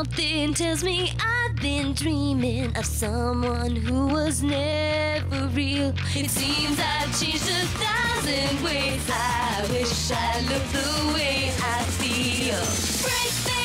Something tells me I've been dreaming of someone who was never real. It seems I've changed a thousand ways. I wish I looked the way I feel. Break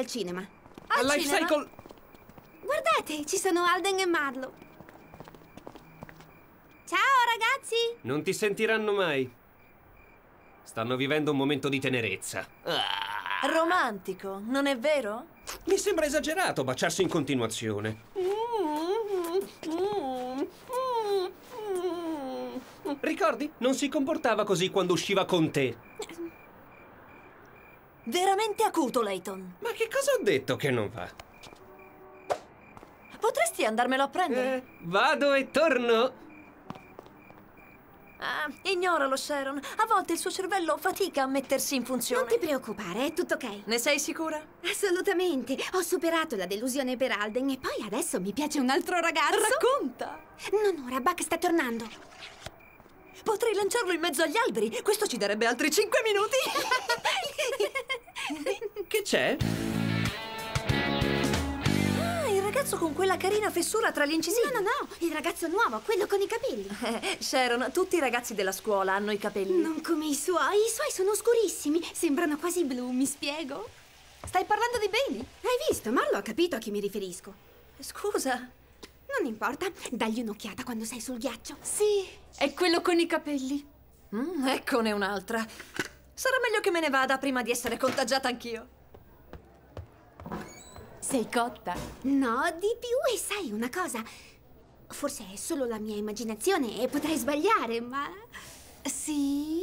al cinema? Al Life cinema? Cycle... Guardate, ci sono Alden e Marlo. Ciao ragazzi! Non ti sentiranno mai. Stanno vivendo un momento di tenerezza. Romantico, non è vero? Mi sembra esagerato baciarsi in continuazione. Ricordi? Non si comportava così quando usciva con te. Veramente acuto, Layton. Ma che cosa ho detto che non va? Potresti andarmelo a prendere? Eh, vado e torno. Ah, ignoralo, Sharon. A volte il suo cervello fatica a mettersi in funzione. Non ti preoccupare, è tutto ok. Ne sei sicura? Assolutamente. Ho superato la delusione per Alden e poi adesso mi piace un altro ragazzo. Racconta! Non ora, Buck sta tornando. Potrei lanciarlo in mezzo agli alberi. Questo ci darebbe altri 5 minuti. Che c'è? ah, il ragazzo con quella carina fessura tra gli incisivi. No, no, no, il ragazzo nuovo, quello con i capelli. Eh, Sharon, tutti i ragazzi della scuola hanno i capelli. Non come i suoi, i suoi sono scurissimi, sembrano quasi blu, mi spiego? Stai parlando di Bailey? Hai visto, Marlo ha capito a chi mi riferisco. Scusa. Non importa, dagli un'occhiata quando sei sul ghiaccio. Sì, è quello con i capelli. Mm, eccone un'altra. Sarà meglio che me ne vada prima di essere contagiata anch'io. Sei cotta? No, di più e sai una cosa. Forse è solo la mia immaginazione e potrei sbagliare, ma... Sì?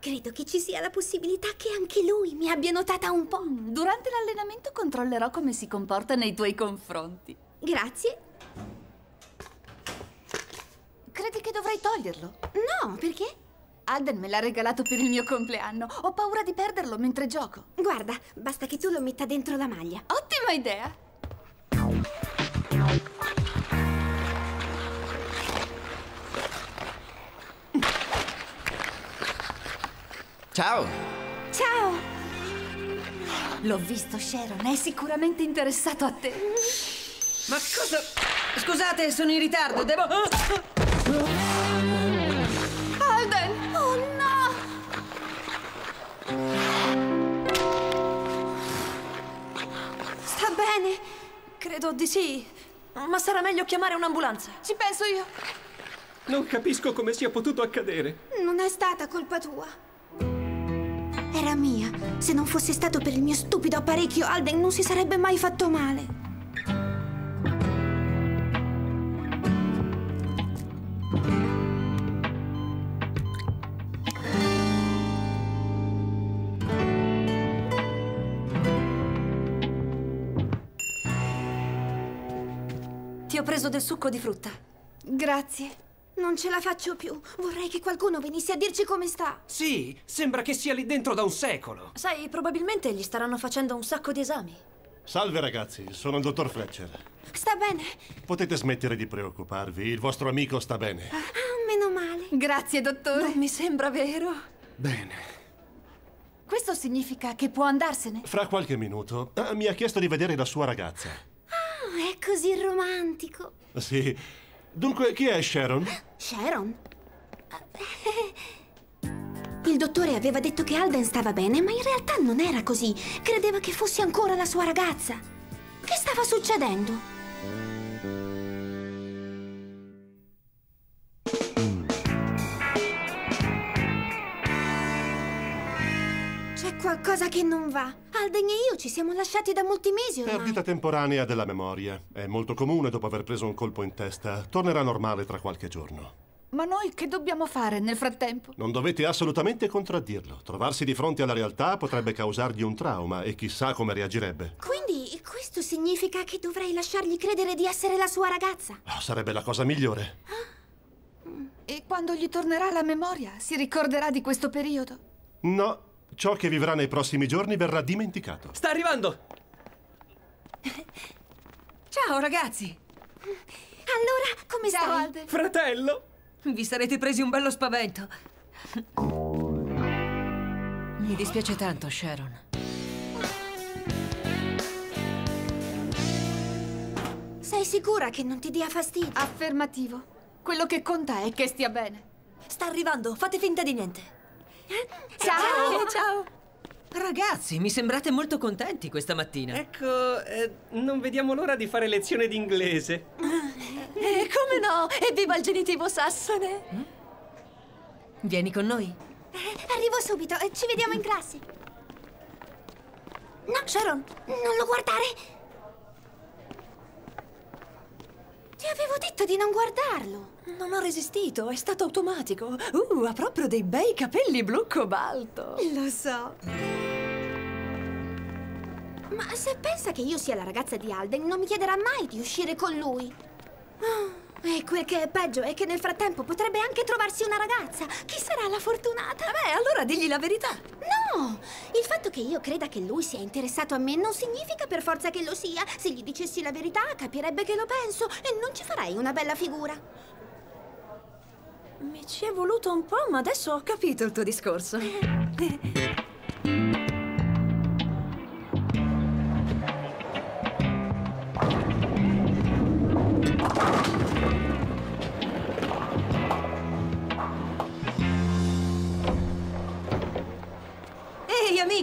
Credo che ci sia la possibilità che anche lui mi abbia notata un po'. Durante l'allenamento controllerò come si comporta nei tuoi confronti. Grazie. Credi che dovrei toglierlo? No, perché? Alden me l'ha regalato per il mio compleanno. Ho paura di perderlo mentre gioco. Guarda, basta che tu lo metta dentro la maglia. Ottima idea! Ciao! Ciao! L'ho visto, Sharon. È sicuramente interessato a te. Ma cosa... Scusate, sono in ritardo, devo... Credo di sì. Ma sarà meglio chiamare un'ambulanza. Ci penso io. Non capisco come sia potuto accadere. Non è stata colpa tua. Era mia. Se non fosse stato per il mio stupido apparecchio, Alden non si sarebbe mai fatto male. Preso del succo di frutta. Grazie. Non ce la faccio più. Vorrei che qualcuno venisse a dirci come sta. Sì, sembra che sia lì dentro da un secolo. Sai, probabilmente gli staranno facendo un sacco di esami. Salve ragazzi, sono il dottor Fletcher. Sta bene? Potete smettere di preoccuparvi, il vostro amico sta bene. Ah, meno male. Grazie, dottore. Non mi sembra vero. Bene. Questo significa che può andarsene? Fra qualche minuto ah, mi ha chiesto di vedere la sua ragazza. Così romantico. Sì. Dunque, chi è Sharon? Sharon? Il dottore aveva detto che Alden stava bene, ma in realtà non era così. Credeva che fosse ancora la sua ragazza. Che stava succedendo? C'è qualcosa che non va. Alden e io ci siamo lasciati da molti mesi ormai. Perdita temporanea della memoria. È molto comune dopo aver preso un colpo in testa. Tornerà normale tra qualche giorno. Ma noi che dobbiamo fare nel frattempo? Non dovete assolutamente contraddirlo. Trovarsi di fronte alla realtà potrebbe causargli un trauma e chissà come reagirebbe. Quindi questo significa che dovrei lasciargli credere di essere la sua ragazza? Oh, sarebbe la cosa migliore. E quando gli tornerà la memoria, si ricorderà di questo periodo? No, ciò che vivrà nei prossimi giorni verrà dimenticato. Sta arrivando! Ciao, ragazzi! Allora, come Ciao, stai? Alden. Fratello! Vi sarete presi un bello spavento. Mi dispiace tanto, Sharon. Sei sicura che non ti dia fastidio? Affermativo. Quello che conta è che stia bene. Sta arrivando, fate finta di niente. Ciao! ciao! Ragazzi, mi sembrate molto contenti questa mattina. Ecco, eh, non vediamo l'ora di fare lezione d'inglese. Eh, come no? Evviva il genitivo sassone! Vieni con noi. Eh, Arrivo subito, eh, ci vediamo in classe. No, Sharon, non lo guardare! Ti avevo detto di non guardarlo. non ho resistito, è stato automatico. Uh, ha proprio dei bei capelli blu cobalto. Lo so. Ma se pensa che io sia la ragazza di Alden, non mi chiederà mai di uscire con lui. Ah, E quel che è peggio è che nel frattempo potrebbe anche trovarsi una ragazza. Chi sarà la fortunata? Beh, allora digli la verità. No! Il fatto che io creda che lui sia interessato a me non significa per forza che lo sia. Se gli dicessi la verità, capirebbe che lo penso e non ci farei una bella figura. Mi ci è voluto un po', ma adesso ho capito il tuo discorso.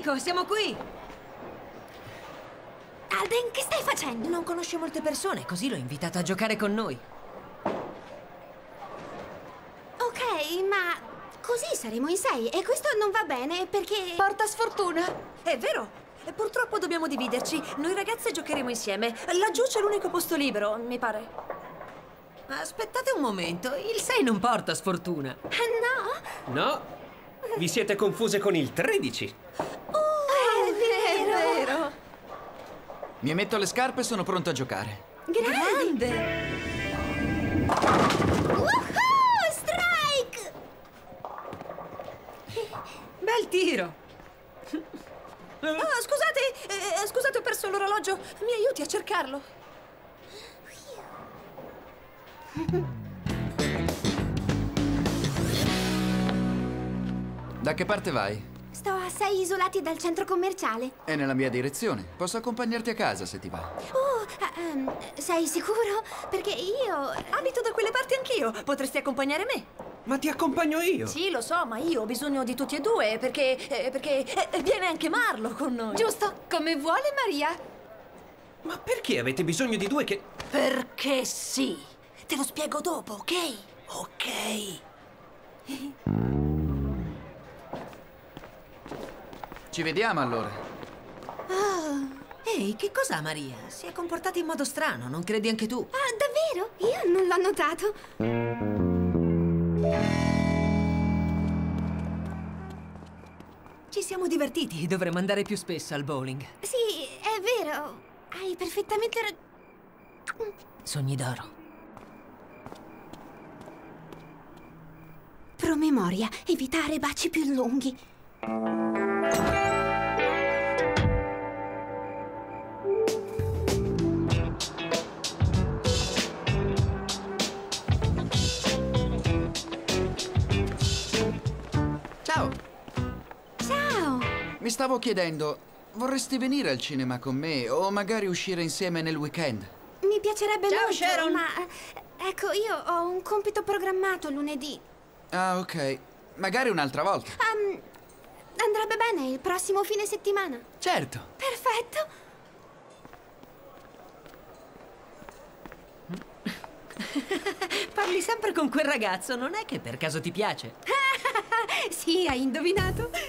Ehi, amico, siamo qui! Alden, che stai facendo? Non conosce molte persone, così l'ho invitata a giocare con noi. Ok, ma così saremo in sei e questo non va bene perché... Porta sfortuna! È vero! E purtroppo dobbiamo dividerci. Noi ragazze giocheremo insieme. Laggiù c'è l'unico posto libero, mi pare. Aspettate un momento, il 6 non porta sfortuna. No? No? Vi siete confuse con il 13. È vero! vero! Mi metto le scarpe e sono pronto a giocare. Grande! Grande! Woohoo! Strike! Bel tiro! Ah, scusate, eh, scusate, ho perso l'orologio. Mi aiuti a cercarlo? Da che parte vai? Sto a sei isolati dal centro commerciale. È nella mia direzione. Posso accompagnarti a casa se ti va. Oh, ehm, sei sicuro? Perché io... Abito da quelle parti anch'io. Potresti accompagnare me? Ma ti accompagno io. Sì, lo so, ma io ho bisogno di tutti e due perché. eh, perché eh, viene anche Marlo con noi. Giusto, come vuole Maria. Ma perché avete bisogno di due che... Perché sì. Te lo spiego dopo, ok? Ok. Ci vediamo allora. Ehi, che cos'ha Maria? Si è comportata in modo strano, non credi anche tu? Ah, davvero? Io non l'ho notato. Ci siamo divertiti, dovremmo andare più spesso al bowling. Sì, è vero. Hai perfettamente ragione. Sogni d'oro. Promemoria, evitare baci più lunghi. Ciao! Ciao! Mi stavo chiedendo, vorresti venire al cinema con me o magari uscire insieme nel weekend? Mi piacerebbe Ciao, molto, Sharon. ma... eh, Ecco, io ho un compito programmato lunedì. Ah, ok. Magari un'altra volta. Ehm, andrebbe bene il prossimo fine settimana. Certo. Perfetto. Parli sempre con quel ragazzo, non è che per caso ti piace? Sì, hai indovinato.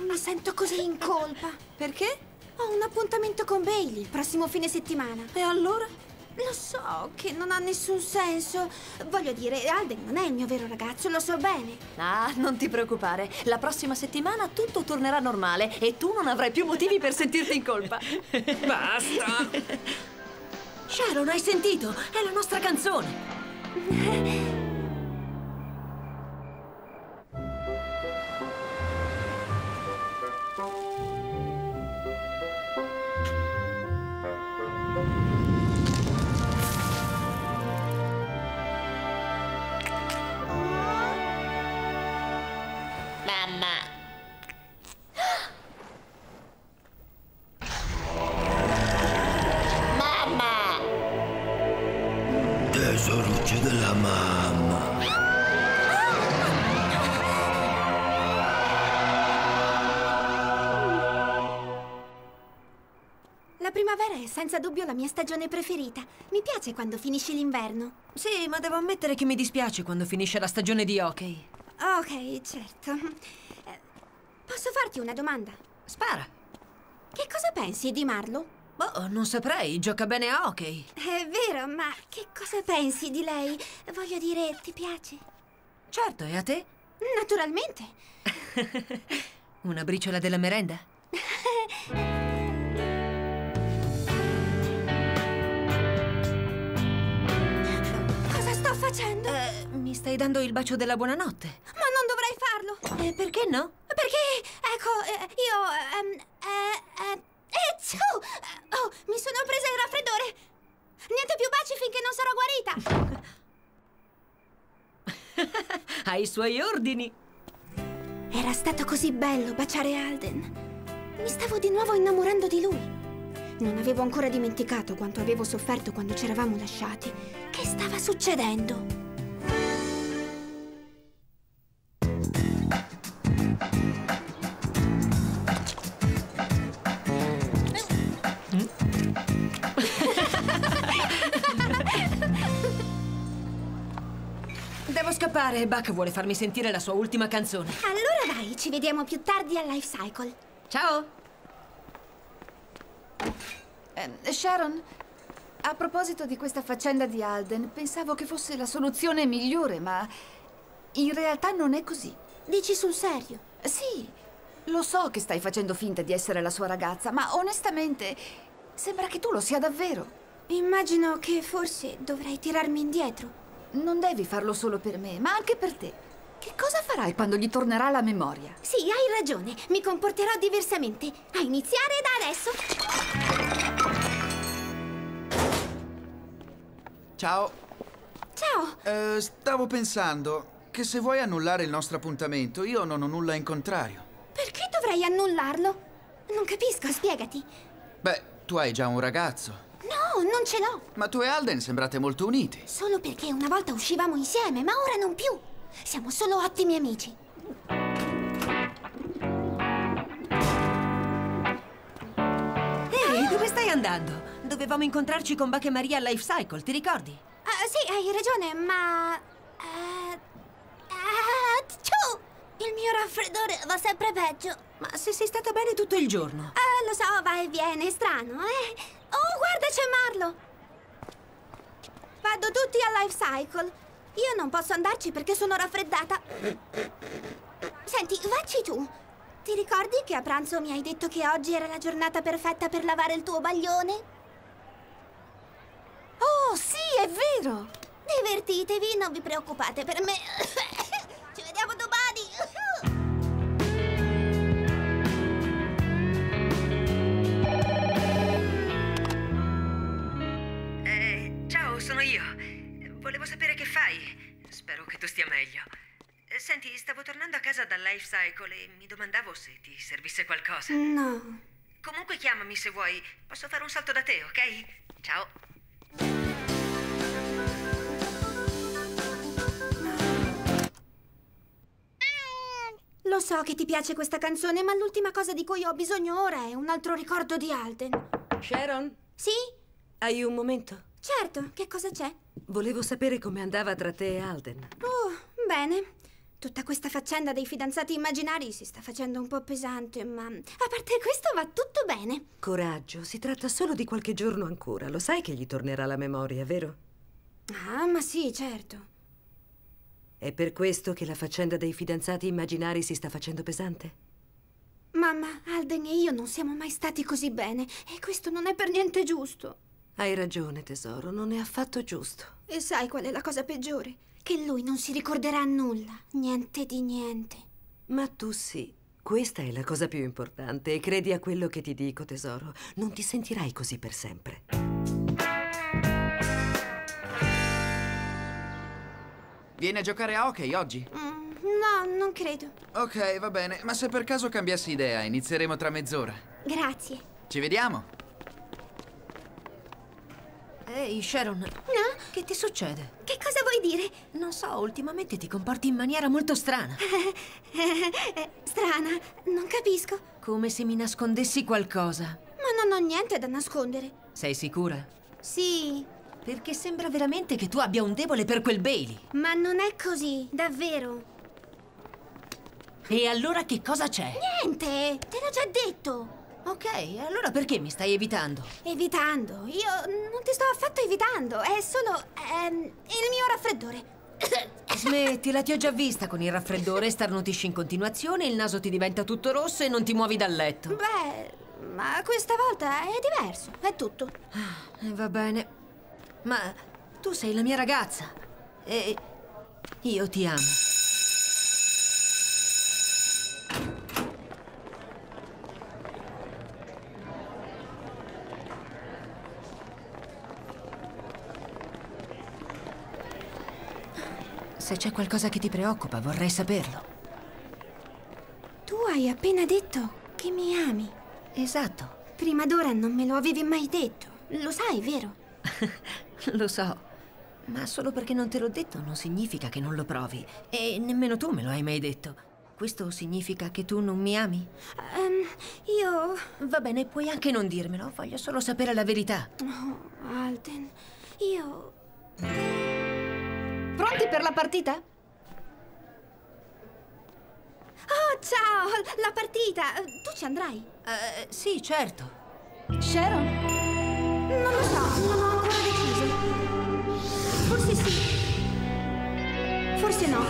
Mi sento così in colpa. Perché? Ho un appuntamento con Bailey il prossimo fine settimana. E allora? Lo so che non ha nessun senso. Voglio dire, Alden non è il mio vero ragazzo, lo so bene. Ah, non ti preoccupare. La prossima settimana tutto tornerà normale e tu non avrai più motivi per sentirti in colpa. Basta! Sharon, hai sentito? È la nostra canzone. senza dubbio la mia stagione preferita. Mi piace quando finisce l'inverno. Sì, ma devo ammettere che mi dispiace quando finisce la stagione di hockey. Ok, certo. Eh, Posso farti una domanda? Spara. Che cosa pensi di Marlo? Boh, non saprei, gioca bene a hockey. È vero, ma che cosa pensi di lei? Voglio dire, ti piace? Certo, e a te? Naturalmente. Una briciola della merenda? facendo? Eh, mi stai dando il bacio della buonanotte. Ma non dovrei farlo. E perché no? Perché, ecco, eh, io... ehm, eh, eh, eh! Oh, mi sono presa il raffreddore. Niente più baci finché non sarò guarita. Ai suoi ordini. Era stato così bello baciare Alden. Mi stavo di nuovo innamorando di lui. Non avevo ancora dimenticato quanto avevo sofferto quando ci eravamo lasciati. Che stava succedendo? Devo scappare. Buck vuole farmi sentire la sua ultima canzone. Allora dai, ci vediamo più tardi al Life Cycle. Ciao. Eh, Sharon, a proposito di questa faccenda di Alden, pensavo che fosse la soluzione migliore, ma in realtà non è così. Dici sul serio? Sì, lo so che stai facendo finta di essere la sua ragazza, ma onestamente sembra che tu lo sia davvero. Immagino che forse dovrei tirarmi indietro. Non devi farlo solo per me, ma anche per te. Che cosa farai quando gli tornerà la memoria? Sì, hai ragione. Mi comporterò diversamente. A iniziare da adesso. Ciao. Ciao. Eh, stavo pensando che se vuoi annullare il nostro appuntamento, io non ho nulla in contrario. Perché dovrei annullarlo? Non capisco, spiegati. Beh, tu hai già un ragazzo. No, non ce l'ho. Ma tu e Alden sembrate molto uniti. Solo perché una volta uscivamo insieme, ma ora non più. Siamo solo ottimi amici. Ehi, dove stai andando? Dovevamo incontrarci con Buck e Maria al Life Cycle, ti ricordi? Ah, sì, hai ragione, ma... eh, ah, ciu! Il mio raffreddore va sempre peggio. Ma se sei stata bene tutto il giorno. Ah, lo so, va e viene, è strano, eh? Oh, guarda, c'è Marlo! Vado tutti al Life Cycle. Io non posso andarci perché sono raffreddata. Senti, vacci tu. Ti ricordi che a pranzo mi hai detto che oggi era la giornata perfetta per lavare il tuo baglione? Oh, sì, è vero! Divertitevi, non vi preoccupate per me. Ci vediamo domani. Eh, ciao, sono io. Volevo sapere che fai. Spero che tu stia meglio. Senti, stavo tornando a casa dal Life Cycle e mi domandavo se ti servisse qualcosa. No. Comunque chiamami se vuoi. Posso fare un salto da te, ok? Ciao. Lo so che ti piace questa canzone, ma l'ultima cosa di cui ho bisogno ora è un altro ricordo di Alden. Sharon, Sì? hai un momento? Certo, che cosa c'è? Volevo sapere come andava tra te e Alden. Oh, bene. Tutta questa faccenda dei fidanzati immaginari si sta facendo un po' pesante, ma a parte questo va tutto bene. Coraggio, si tratta solo di qualche giorno ancora. Lo sai che gli tornerà la memoria, vero? Ah, ma sì, certo. È per questo che la faccenda dei fidanzati immaginari si sta facendo pesante? Mamma, Alden e io non siamo mai stati così bene e questo non è per niente giusto. Hai ragione, tesoro, non è affatto giusto. E sai qual è la cosa peggiore? Che lui non si ricorderà nulla, niente di niente. Ma tu sì. Questa è la cosa più importante e credi a quello che ti dico, tesoro. Non ti sentirai così per sempre. Vieni a giocare a hockey oggi? Mm, no, non credo. Ok, va bene, ma se per caso cambiassi idea, inizieremo tra mezz'ora. Grazie. Ci vediamo? Ehi, Sharon. No? Che ti succede? Che cosa vuoi dire? Non so, ultimamente ti comporti in maniera molto strana. Strana, non capisco. Come se mi nascondessi qualcosa. Ma non ho niente da nascondere. Sei sicura? Sì, Perché sembra veramente che tu abbia un debole per quel Bailey. ma non è così, davvero. E allora che cosa c'è? Niente, te l'ho già detto. Ok, allora perché mi stai evitando? Evitando, io non ti sto affatto evitando, è solo ehm, il mio raffreddore. Smettila, ti ho già vista con il raffreddore, starnutisci in continuazione, il naso ti diventa tutto rosso e non ti muovi dal letto. Beh, ma questa volta è diverso, è tutto. Eh, va bene. Ma tu sei la mia ragazza. E io ti amo. Se c'è qualcosa che ti preoccupa, vorrei saperlo. Tu hai appena detto che mi ami. Esatto, Prima d'ora non me lo avevi mai detto. Lo sai, vero? lo so. Ma solo perché non te l'ho detto non significa che non lo provi. E nemmeno tu me lo hai mai detto. Questo significa che tu non mi ami? Ehm, io... Va bene, puoi anche non dirmelo, voglio solo sapere la verità. Oh, Alden, io... Pronti per la partita? Oh, ciao! La partita! Tu ci andrai? Eh, sì, certo. Sharon? Non lo so, non ho Forse no.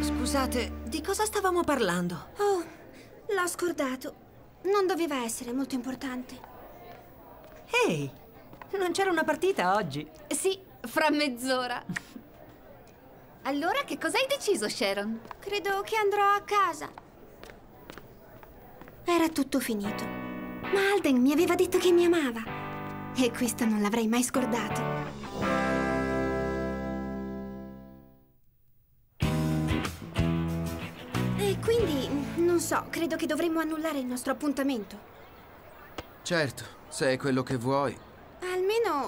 Scusate, di cosa stavamo parlando? Oh, l'ho scordato. Non doveva essere molto importante. Ehi, non c'era una partita oggi. Sì, fra mezz'ora. Allora, che cosa hai deciso, Sharon? Credo che andrò a casa. Era tutto finito. Ma Alden mi aveva detto che mi amava. E questo non l'avrei mai scordato. E quindi, non so, credo che dovremmo annullare il nostro appuntamento. Certo, se è quello che vuoi.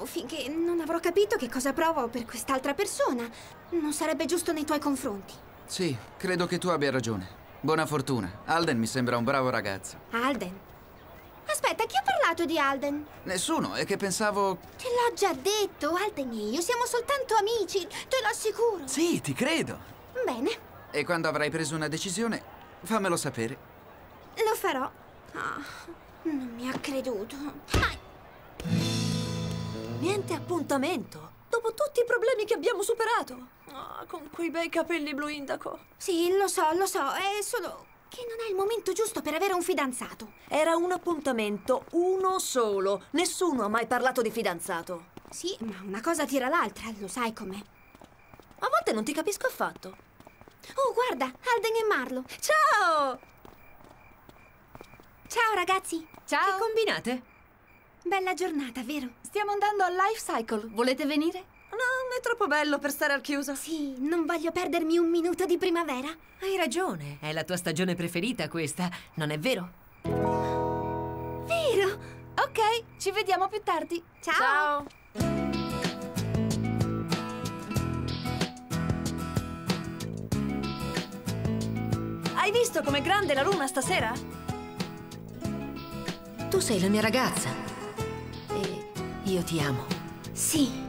Finché non avrò capito che cosa provo per quest'altra persona. Non sarebbe giusto nei tuoi confronti. Sì, credo che tu abbia ragione. Buona fortuna. Alden mi sembra un bravo ragazzo. Alden. Aspetta, chi ha parlato di Alden? Nessuno, è che pensavo... Te l'ho già detto, Alden e io siamo soltanto amici, te lo assicuro. Sì, ti credo. Bene, E quando avrai preso una decisione, fammelo sapere. lo farò. Ah, non mi ha creduto. Ah, Niente appuntamento. Dopo tutti i problemi che abbiamo superato. Ah, con quei bei capelli blu indaco. sì, lo so, lo so, è solo che non è il momento giusto per avere un fidanzato. Era un appuntamento, uno solo. Nessuno ha mai parlato di fidanzato. Sì, ma una cosa tira l'altra, lo sai com'è. A volte non ti capisco affatto. Oh, guarda, Alden e Marlo. Ciao! Ciao ragazzi. Ciao! Che combinate? Bella giornata, vero? Stiamo andando al Life Cycle. Volete venire? No, è troppo bello per stare al chiuso. Sì, non voglio perdermi un minuto di primavera. Hai ragione, è la tua stagione preferita questa, non è vero? Vero? Ok, ci vediamo più tardi. Ciao. Hai visto com'è grande la luna stasera? Tu sei la mia ragazza. Io ti amo. Sì,